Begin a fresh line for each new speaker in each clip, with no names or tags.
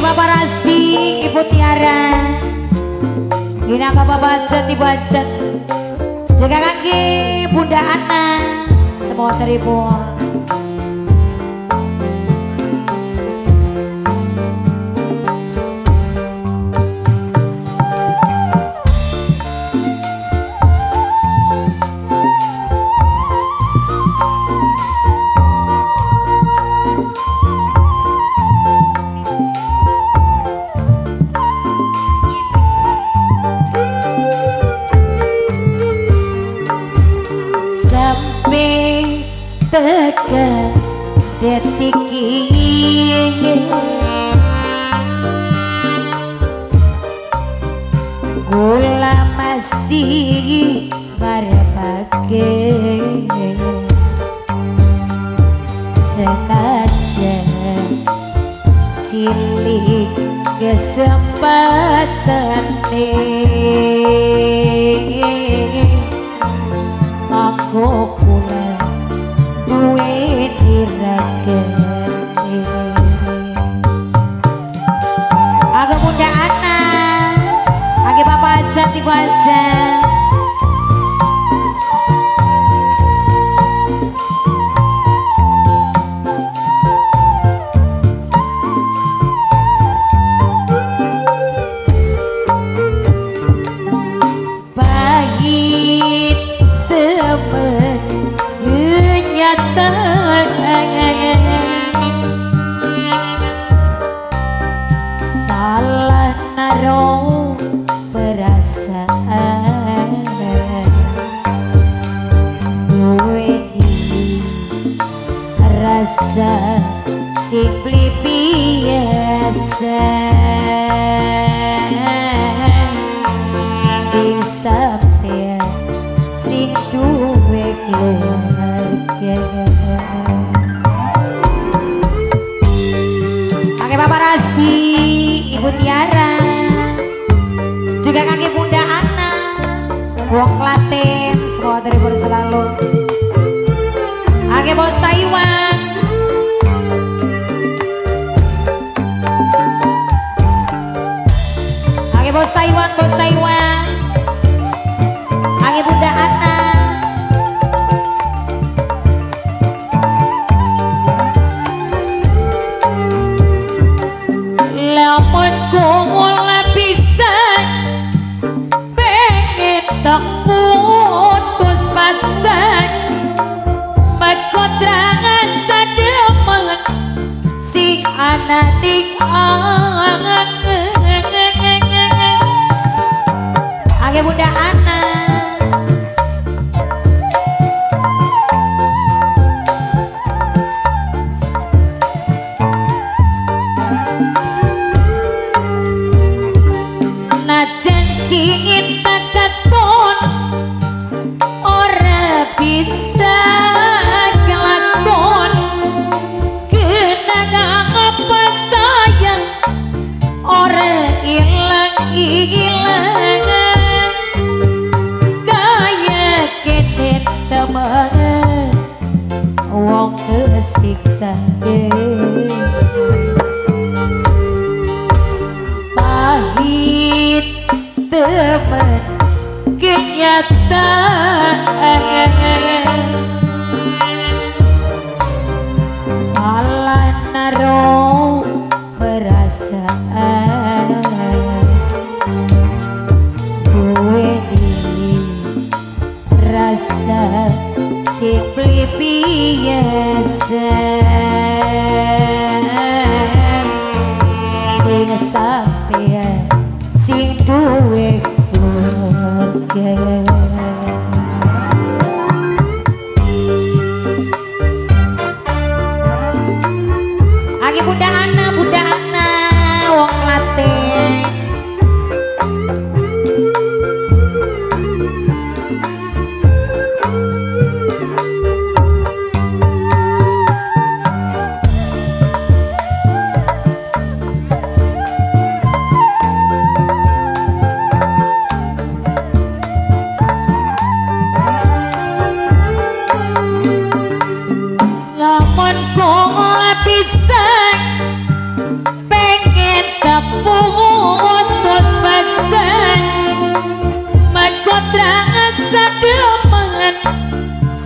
Bapak Rasti, Ibu Tiara. Dina Bapak Bacet, Ibu Bacet. Juga kaki Bunda Ana. Semua terhibur. Teka detik ini Gula masih ngarepake Sengaja cilik kesempatan nih simply biasa Ing sampean sing duwe keluarga Taiwan, Bos Taiwan Wong kesiksa pahit temen kenyataan. Salah naruh perasaan. Gue rasa simply be yes being a sapphire sing to it again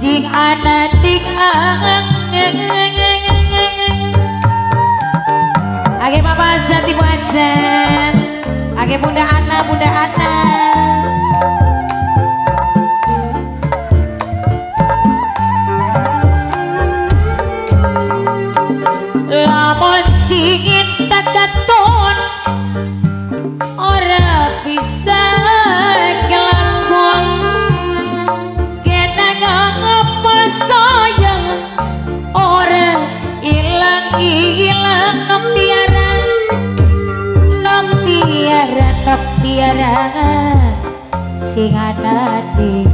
sing ana ding Age papa ajat ibu ajat Age bunda ana bunda ana Sing ana di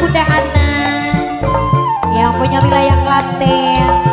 Bunda Ana yang punya wilayah Klaten.